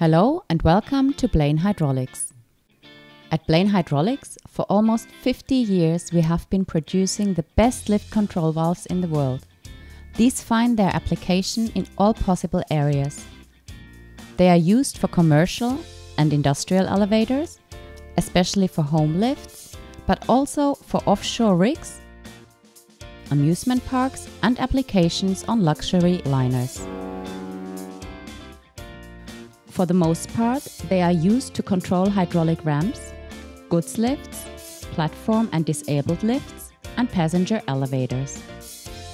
Hello and welcome to Blain Hydraulics. At Blain Hydraulics, for almost 50 years, we have been producing the best lift control valves in the world. These find their application in all possible areas. They are used for commercial and industrial elevators, especially for home lifts, but also for offshore rigs, amusement parks, and applications on luxury liners. For the most part, they are used to control hydraulic ramps, goods lifts, platform and disabled lifts, and passenger elevators.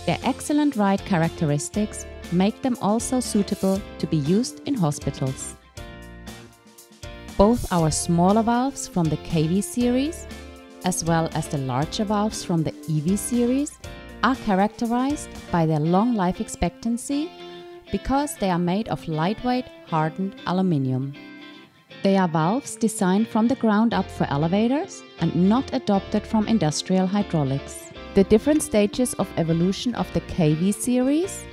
Their excellent ride characteristics make them also suitable to be used in hospitals. Both our smaller valves from the KV series, as well as the larger valves from the EV series, are characterized by their long life expectancy because they are made of lightweight hardened aluminium. They are valves designed from the ground up for elevators and not adopted from industrial hydraulics. The different stages of evolution of the KV series,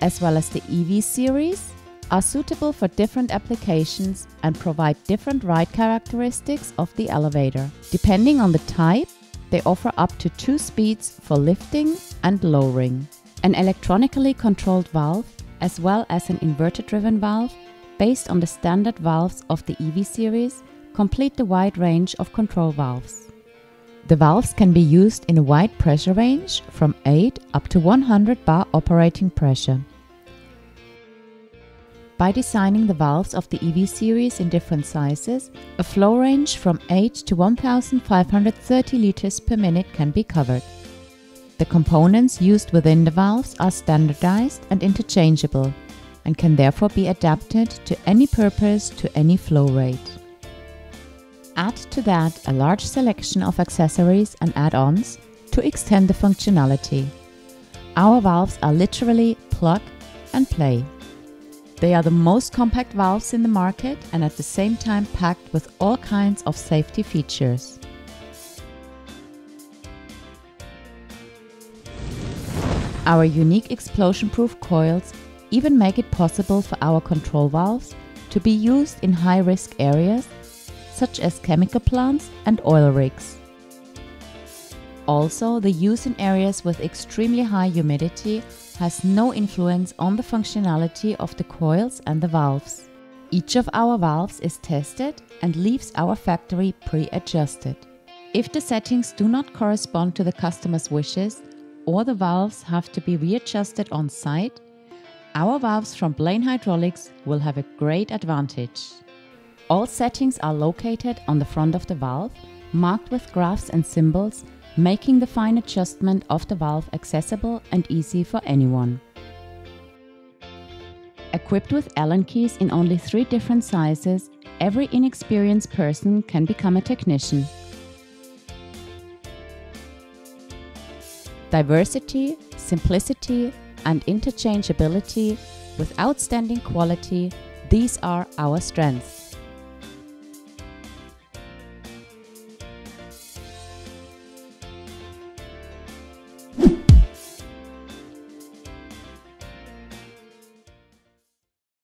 as well as the EV series, are suitable for different applications and provide different ride characteristics of the elevator. Depending on the type, they offer up to two speeds for lifting and lowering. An electronically controlled valve as well as an inverter driven valve based on the standard valves of the EV series complete the wide range of control valves. The valves can be used in a wide pressure range from 8 up to 100 bar operating pressure. By designing the valves of the EV series in different sizes, a flow range from 8 to 1530 liters per minute can be covered. The components used within the valves are standardized and interchangeable and can therefore be adapted to any purpose to any flow rate. Add to that a large selection of accessories and add-ons to extend the functionality. Our valves are literally plug and play. They are the most compact valves in the market and at the same time packed with all kinds of safety features. Our unique explosion-proof coils even make it possible for our control valves to be used in high-risk areas such as chemical plants and oil rigs. Also, the use in areas with extremely high humidity has no influence on the functionality of the coils and the valves. Each of our valves is tested and leaves our factory pre-adjusted. If the settings do not correspond to the customer's wishes, or the valves have to be readjusted on site, our valves from Blain Hydraulics will have a great advantage. All settings are located on the front of the valve, marked with graphs and symbols, making the fine adjustment of the valve accessible and easy for anyone. Equipped with Allen keys in only three different sizes, every inexperienced person can become a technician. Diversity, simplicity, and interchangeability with outstanding quality, these are our strengths.